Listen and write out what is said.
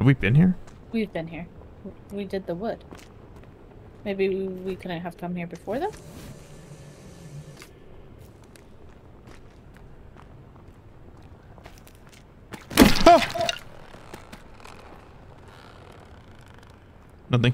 Have we been here? We've been here. We did the wood. Maybe we, couldn't have come here before though. Nothing.